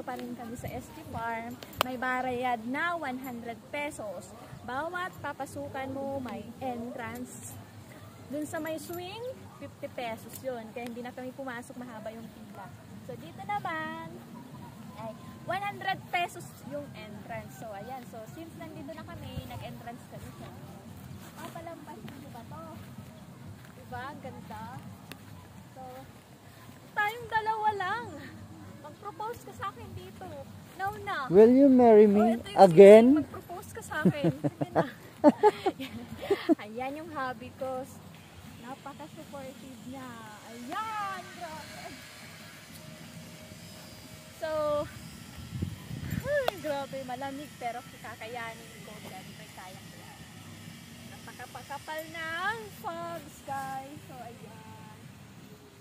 nandito pa rin kami sa ST Farm. May barayad na 100 pesos. Bawat papasukan mo may entrance. Dun sa may swing, 50 pesos yun. Kaya hindi na kami pumasok, mahaba yung pila. So dito naman, ay 100 pesos yung entrance. So ayan, so since nandito na kami, nag-entrance kami siya. Papalampasin mo ba to? Diba? Ganda. So, tayong dalawa lang. Mag-propose ka sa akin dito. No na. Will you marry Oh, me yung again? Mag-propose ka sa akin. Ayan yung hobby ko. Napaka-supportive niya. Ayan! Grabe. So, ay, grabe, malamig pero kakayanin ko. Siyempre, kaya ko yan. Napakapakapal ng fogs, guys. So, ayan.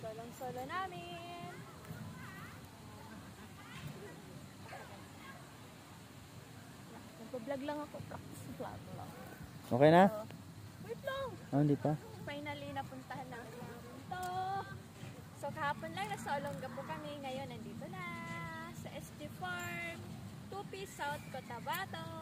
Solong-solo namin. Nagpo-vlog lang ako. Practice vlog lang. Okay na? So, wait lang. Oh, hindi pa. Finally, napuntahan na namin to. So, kahapon lang nasa Olongapo kami. Ngayon, nandito na sa SG Farm. 2P South Cotabato.